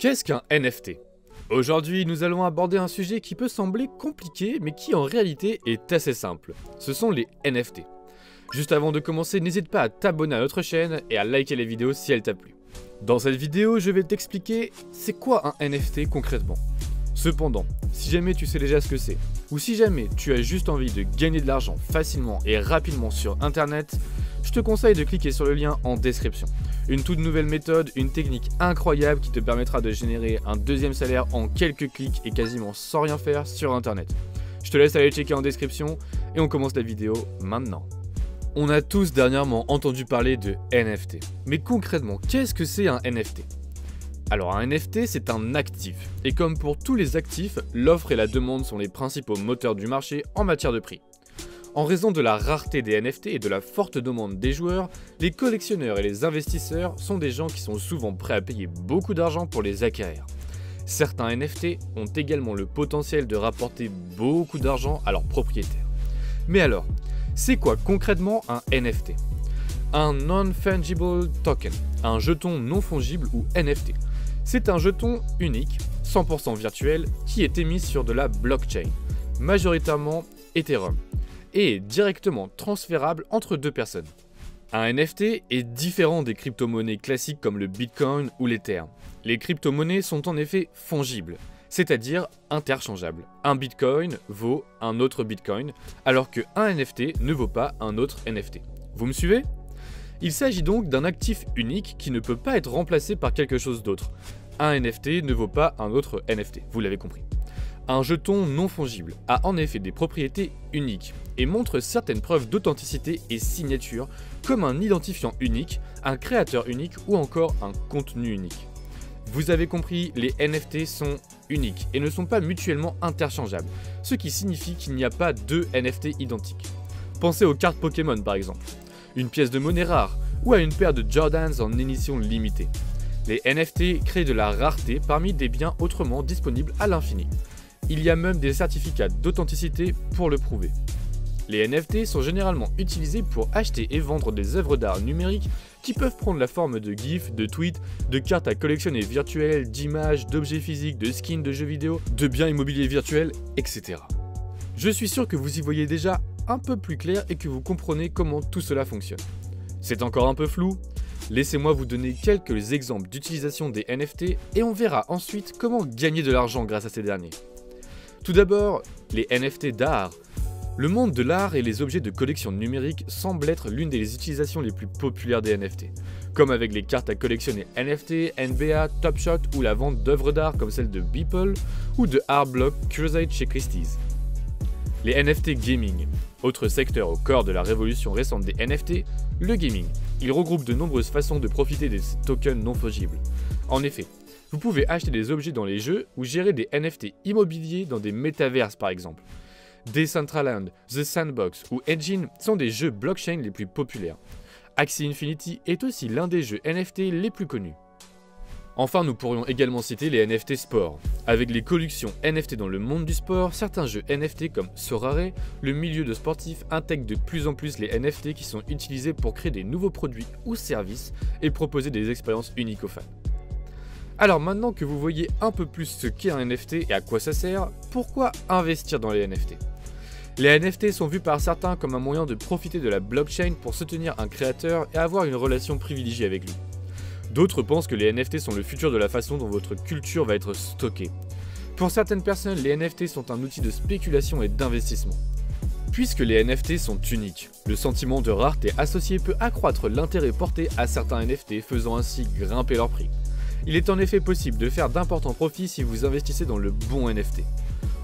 Qu'est-ce qu'un NFT Aujourd'hui, nous allons aborder un sujet qui peut sembler compliqué, mais qui en réalité est assez simple. Ce sont les NFT. Juste avant de commencer, n'hésite pas à t'abonner à notre chaîne et à liker les vidéos si elles t'a plu. Dans cette vidéo, je vais t'expliquer c'est quoi un NFT concrètement. Cependant, si jamais tu sais déjà ce que c'est, ou si jamais tu as juste envie de gagner de l'argent facilement et rapidement sur internet, je te conseille de cliquer sur le lien en description. Une toute nouvelle méthode, une technique incroyable qui te permettra de générer un deuxième salaire en quelques clics et quasiment sans rien faire sur internet. Je te laisse aller checker en description et on commence la vidéo maintenant. On a tous dernièrement entendu parler de NFT. Mais concrètement, qu'est-ce que c'est un NFT alors un NFT c'est un actif, et comme pour tous les actifs, l'offre et la demande sont les principaux moteurs du marché en matière de prix. En raison de la rareté des NFT et de la forte demande des joueurs, les collectionneurs et les investisseurs sont des gens qui sont souvent prêts à payer beaucoup d'argent pour les acquérir. Certains NFT ont également le potentiel de rapporter beaucoup d'argent à leurs propriétaires. Mais alors, c'est quoi concrètement un NFT Un Non-Fungible Token, un jeton non fongible ou NFT. C'est un jeton unique, 100% virtuel, qui est émis sur de la blockchain, majoritairement Ethereum et directement transférable entre deux personnes. Un NFT est différent des crypto-monnaies classiques comme le Bitcoin ou l'Ether. Les crypto-monnaies sont en effet fongibles, c'est-à-dire interchangeables. Un Bitcoin vaut un autre Bitcoin, alors que un NFT ne vaut pas un autre NFT. Vous me suivez? Il s'agit donc d'un actif unique qui ne peut pas être remplacé par quelque chose d'autre. Un NFT ne vaut pas un autre NFT, vous l'avez compris. Un jeton non fongible a en effet des propriétés uniques et montre certaines preuves d'authenticité et signature comme un identifiant unique, un créateur unique ou encore un contenu unique. Vous avez compris, les NFT sont uniques et ne sont pas mutuellement interchangeables, ce qui signifie qu'il n'y a pas deux NFT identiques. Pensez aux cartes Pokémon par exemple, une pièce de monnaie rare ou à une paire de Jordans en édition limitée. Les NFT créent de la rareté parmi des biens autrement disponibles à l'infini. Il y a même des certificats d'authenticité pour le prouver. Les NFT sont généralement utilisés pour acheter et vendre des œuvres d'art numériques qui peuvent prendre la forme de GIFs, de tweets, de cartes à collectionner virtuelles, d'images, d'objets physiques, de skins de jeux vidéo, de biens immobiliers virtuels, etc. Je suis sûr que vous y voyez déjà un peu plus clair et que vous comprenez comment tout cela fonctionne. C'est encore un peu flou? Laissez-moi vous donner quelques exemples d'utilisation des NFT et on verra ensuite comment gagner de l'argent grâce à ces derniers. Tout d'abord, les NFT d'art. Le monde de l'art et les objets de collection numérique semblent être l'une des utilisations les plus populaires des NFT, comme avec les cartes à collectionner NFT, NBA, Top Shot ou la vente d'œuvres d'art comme celle de Beeple ou de Artblock Crusade chez Christie's. Les NFT gaming. Autre secteur au corps de la révolution récente des NFT, le gaming. Il regroupe de nombreuses façons de profiter des tokens non fongibles. En effet, vous pouvez acheter des objets dans les jeux ou gérer des NFT immobiliers dans des métaverses par exemple. Decentraland, The Sandbox ou Engine sont des jeux blockchain les plus populaires. Axie Infinity est aussi l'un des jeux NFT les plus connus. Enfin, nous pourrions également citer les NFT sport. Avec les collections NFT dans le monde du sport, certains jeux NFT comme Sorare, le milieu de sportifs intègre de plus en plus les NFT qui sont utilisés pour créer des nouveaux produits ou services et proposer des expériences uniques aux fans. Alors maintenant que vous voyez un peu plus ce qu'est un NFT et à quoi ça sert, pourquoi investir dans les NFT Les NFT sont vus par certains comme un moyen de profiter de la blockchain pour soutenir un créateur et avoir une relation privilégiée avec lui. D'autres pensent que les NFT sont le futur de la façon dont votre culture va être stockée. Pour certaines personnes, les NFT sont un outil de spéculation et d'investissement. Puisque les NFT sont uniques, le sentiment de rareté associé peut accroître l'intérêt porté à certains NFT faisant ainsi grimper leur prix. Il est en effet possible de faire d'importants profits si vous investissez dans le bon NFT.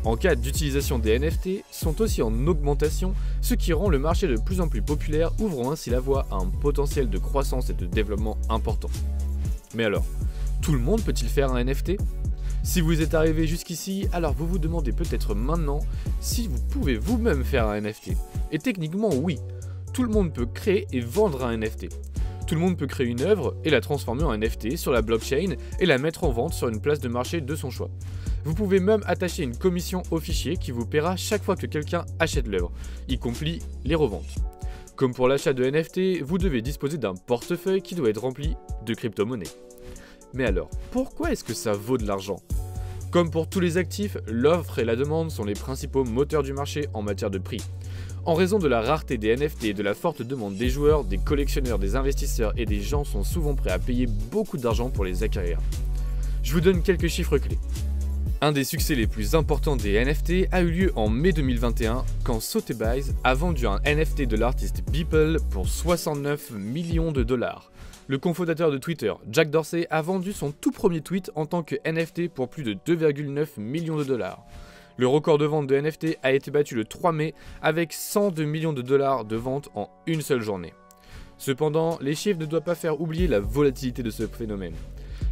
En cas d'utilisation des NFT, sont aussi en augmentation, ce qui rend le marché de plus en plus populaire, ouvrant ainsi la voie à un potentiel de croissance et de développement important. Mais alors, tout le monde peut-il faire un NFT Si vous êtes arrivé jusqu'ici, alors vous vous demandez peut-être maintenant si vous pouvez vous-même faire un NFT. Et techniquement oui, tout le monde peut créer et vendre un NFT. Tout le monde peut créer une œuvre et la transformer en NFT sur la blockchain et la mettre en vente sur une place de marché de son choix. Vous pouvez même attacher une commission au fichier qui vous paiera chaque fois que quelqu'un achète l'œuvre, y compris les reventes. Comme pour l'achat de NFT, vous devez disposer d'un portefeuille qui doit être rempli de crypto-monnaies. Mais alors, pourquoi est-ce que ça vaut de l'argent? Comme pour tous les actifs, l'offre et la demande sont les principaux moteurs du marché en matière de prix. En raison de la rareté des NFT et de la forte demande des joueurs, des collectionneurs, des investisseurs et des gens sont souvent prêts à payer beaucoup d'argent pour les acquérir. Je vous donne quelques chiffres clés. Un des succès les plus importants des NFT a eu lieu en mai 2021 quand Sotheby's a vendu un NFT de l'artiste Beeple pour 69 millions de dollars. Le cofondateur de Twitter, Jack Dorsey, a vendu son tout premier tweet en tant que NFT pour plus de 2,9 millions de dollars. Le record de vente de NFT a été battu le 3 mai avec 102 millions de dollars de vente en une seule journée. Cependant, les chiffres ne doivent pas faire oublier la volatilité de ce phénomène.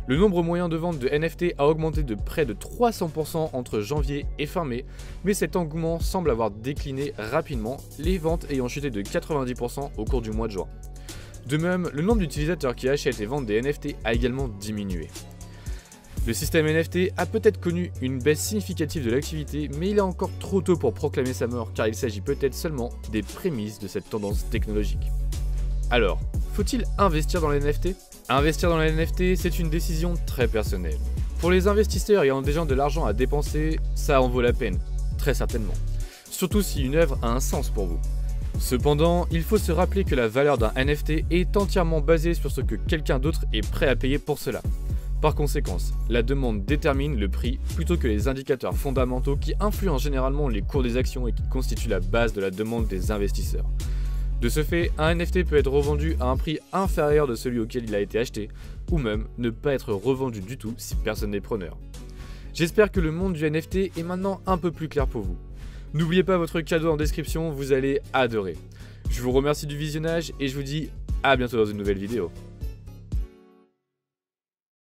Le nombre moyen de vente de NFT a augmenté de près de 300% entre janvier et fin mai, mais cet engouement semble avoir décliné rapidement, les ventes ayant chuté de 90% au cours du mois de juin. De même, le nombre d'utilisateurs qui achètent et vendent des NFT a également diminué. Le système NFT a peut-être connu une baisse significative de l'activité, mais il est encore trop tôt pour proclamer sa mort car il s'agit peut-être seulement des prémices de cette tendance technologique. Alors, faut-il investir dans les NFT Investir dans les NFT, c'est une décision très personnelle. Pour les investisseurs ayant déjà de l'argent à dépenser, ça en vaut la peine, très certainement. Surtout si une œuvre a un sens pour vous. Cependant, il faut se rappeler que la valeur d'un NFT est entièrement basée sur ce que quelqu'un d'autre est prêt à payer pour cela. Par conséquent, la demande détermine le prix plutôt que les indicateurs fondamentaux qui influencent généralement les cours des actions et qui constituent la base de la demande des investisseurs. De ce fait, un NFT peut être revendu à un prix inférieur de celui auquel il a été acheté, ou même ne pas être revendu du tout si personne n'est preneur. J'espère que le monde du NFT est maintenant un peu plus clair pour vous. N'oubliez pas votre cadeau en description, vous allez adorer. Je vous remercie du visionnage et je vous dis à bientôt dans une nouvelle vidéo.